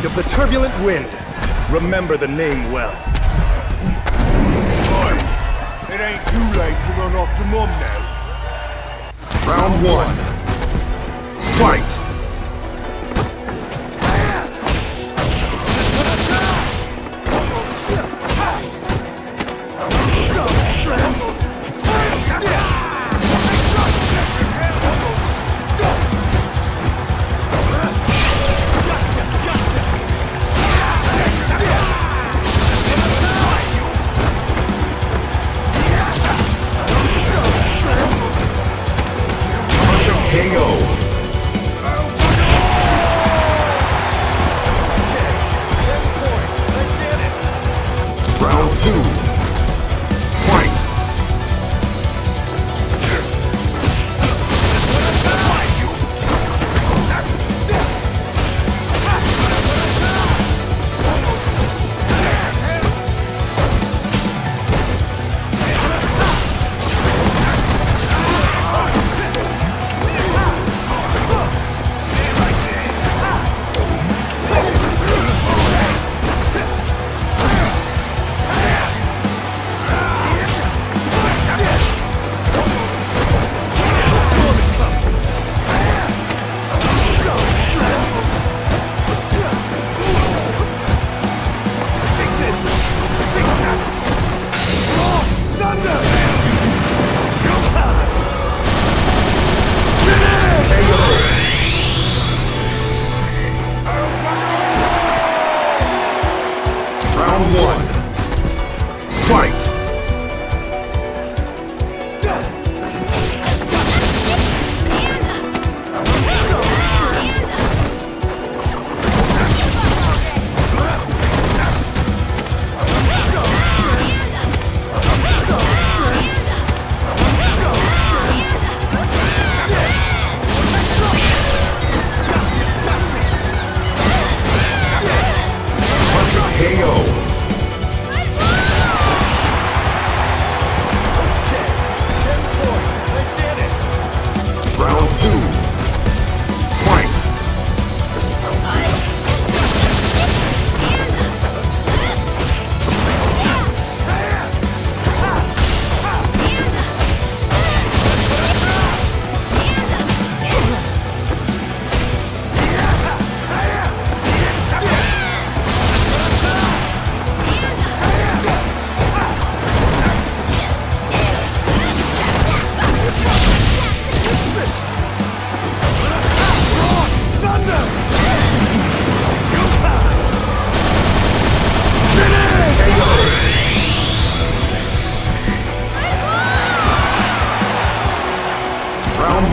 I of the Turbulent Wind. Remember the name well. Boy, it ain't too late to run off to mum now. Round one. Fight!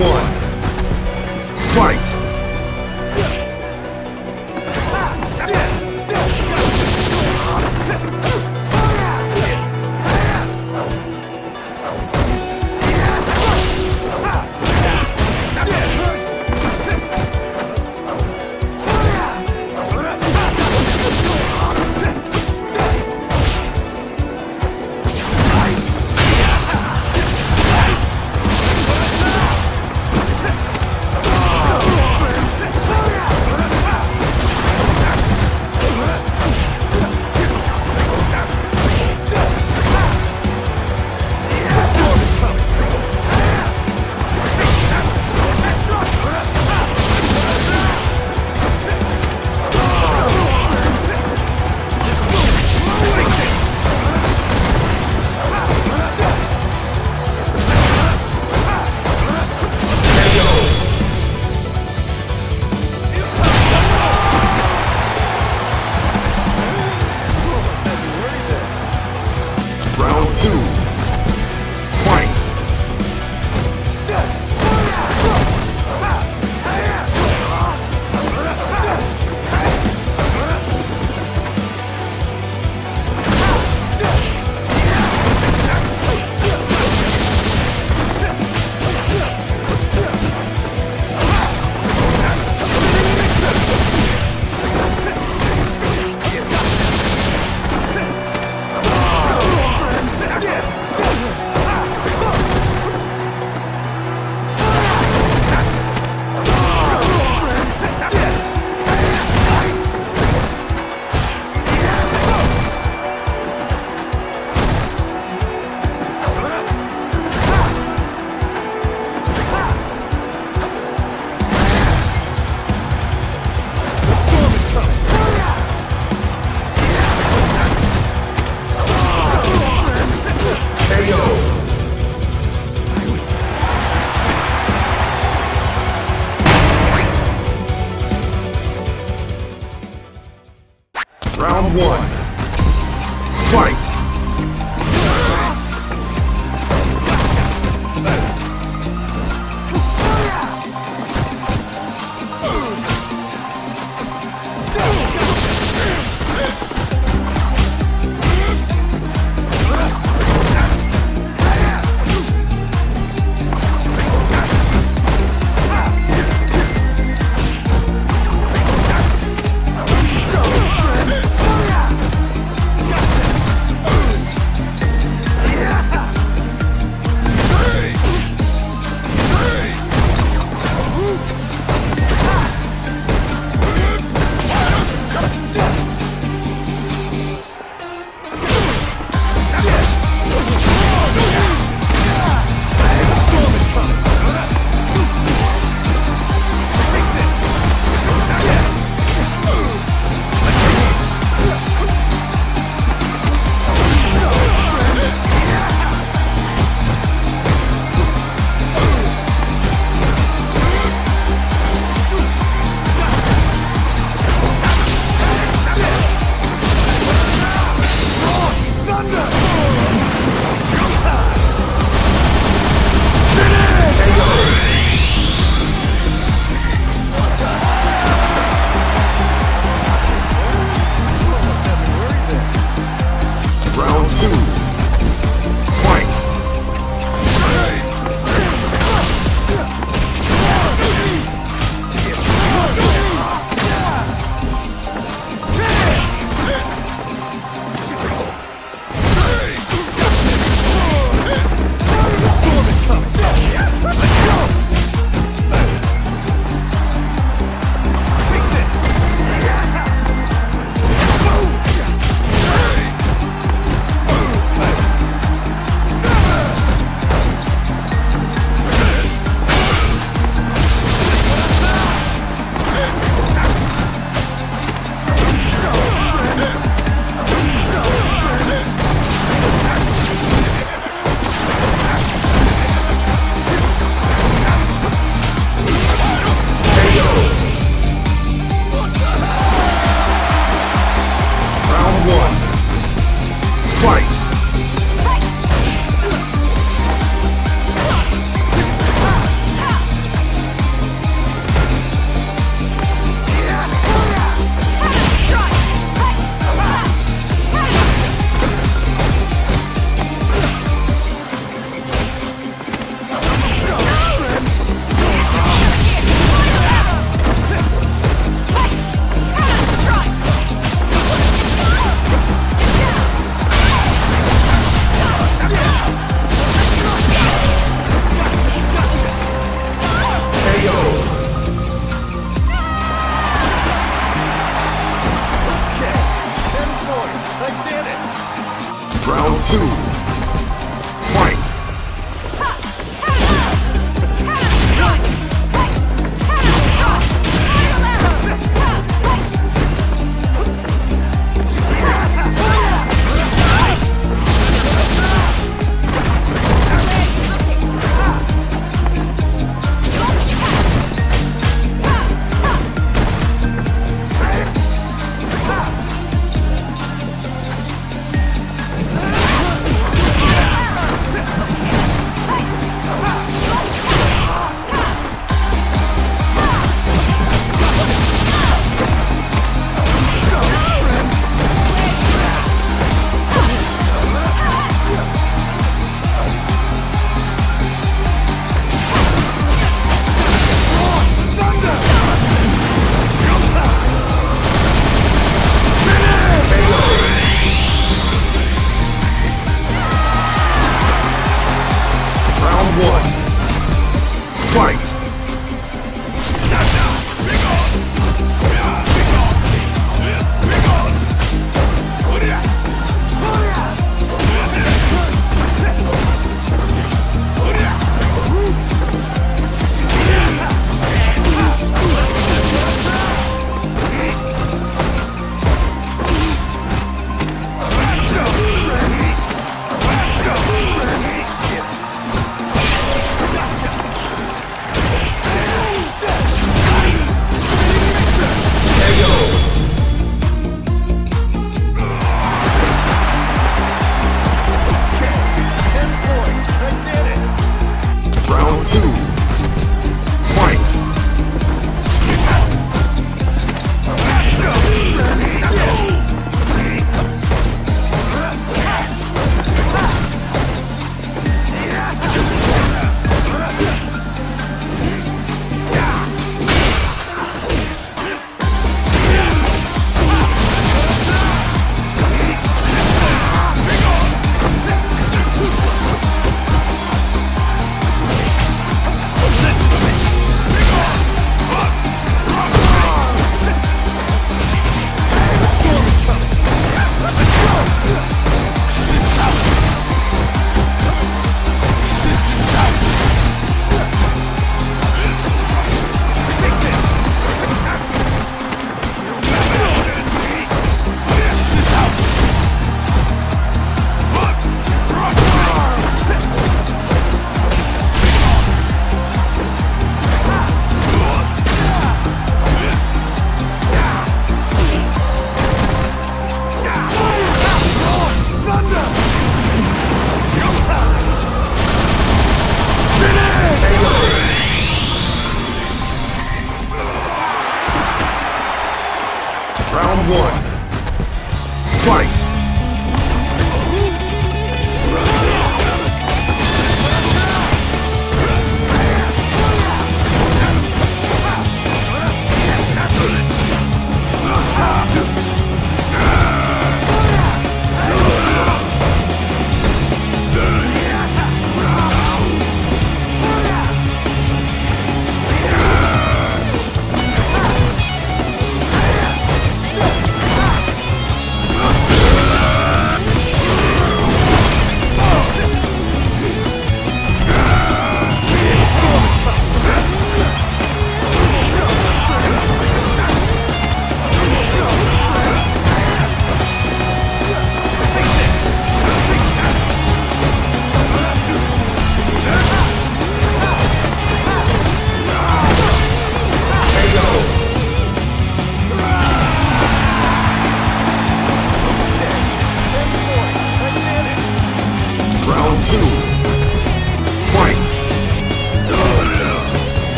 One. One. Two.